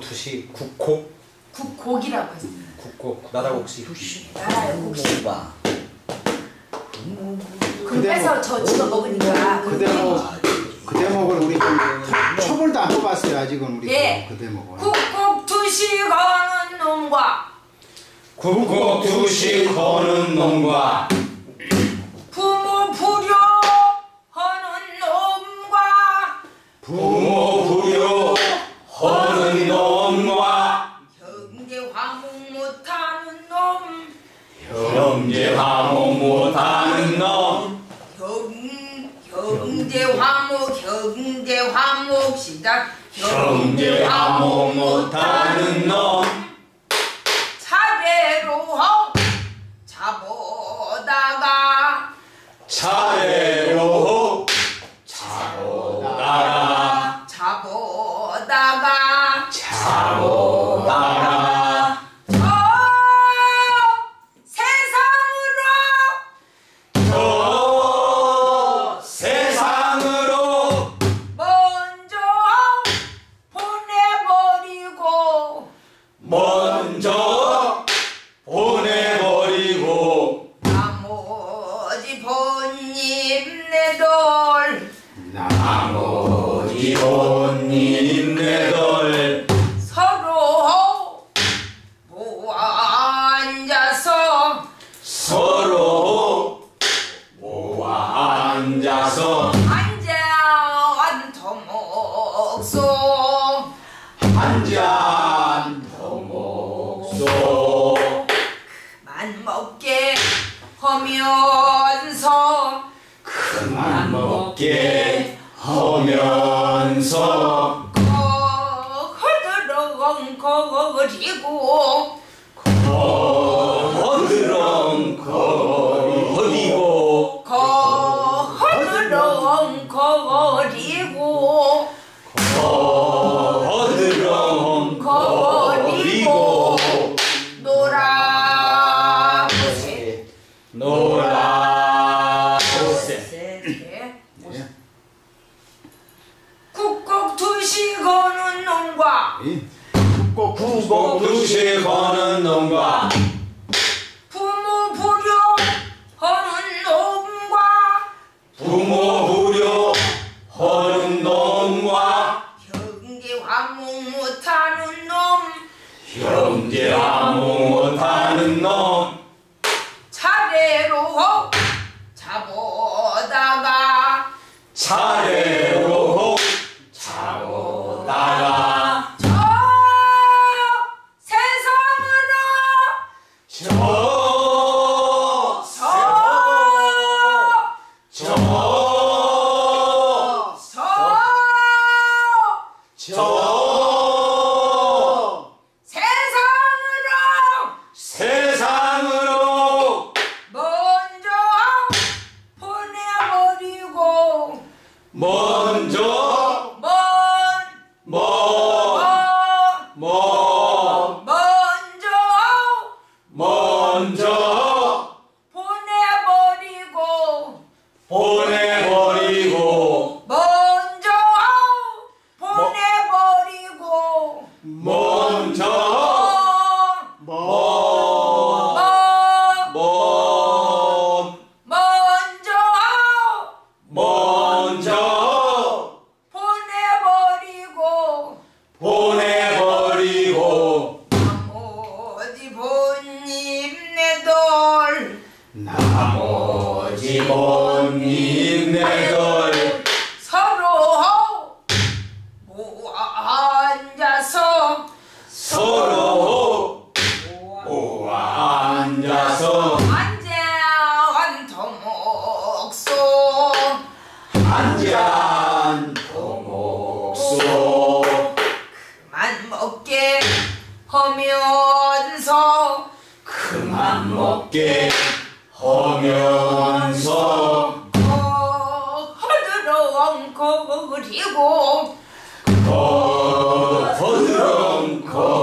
두시 국곡 국곡이라고 했어요. 국곡 나다곡시 나라의 곡식. 봐. 그럼 빼서 저 집어 먹으니까. 그 대목 그 대목을 우리 초벌도 안 뽑았어요 아직은 우리 예. 그 대목을 국곡 두시 거는 놈과 국곡 두시 거는 놈과 형제 화목 못하는 놈 본님 내돌. 나머지 본인 하면서 그만 먹게 하면서 거들렁거리고 어드렁거리고 거들렁거리고 꼭 국곡 두시 거는 놈과 부모 불효 하는 놈과 부모 불효 허는 놈과 경계 화목 못하는 놈 형제 아무 못하는 놈. 차례로 잡아다가 차례로 차오다가 저 세상으로 저저 저, 저 저, 세상으로 세상으로 먼저 보내버리고 먼 내들. 서로 모아 앉아서 서로 모아 앉아서 앉아 안터먹소 한잔 더먹소 만 먹게 하면서 그만 먹게 하면 뛰고. 어, 부드렁고